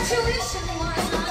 Congratulations, Lila.